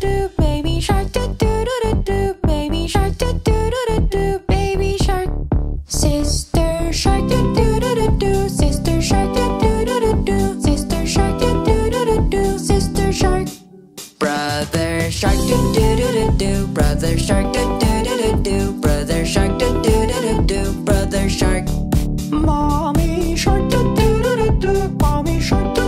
baby shark do do do do do, baby shark do do do do do, baby shark. Sister shark do do do do do, sister shark do do do do do, sister shark do do do do do, sister shark. Brother shark do do do do do, brother shark do do do do do, brother shark do do do do do, brother shark. Mommy shark do do do do do, mommy shark do.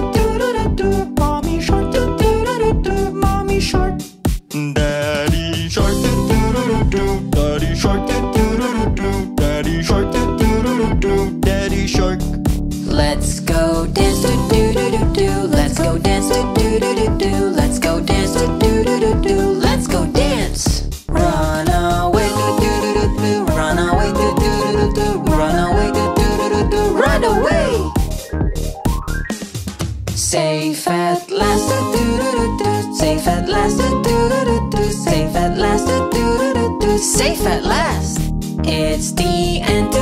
Daddy shark do do do do do. Daddy shark do do do do do. Daddy shark. Daddy shark. Let's go dance do do do do do. Let's go dance do do do do do. Let's go dance do do do do do. Let's go dance. Run away do do do do do. Run away do do do do do. Run away do do do do do. Run away. Safe at last do do do do. Safe at last safe at last. It's the end.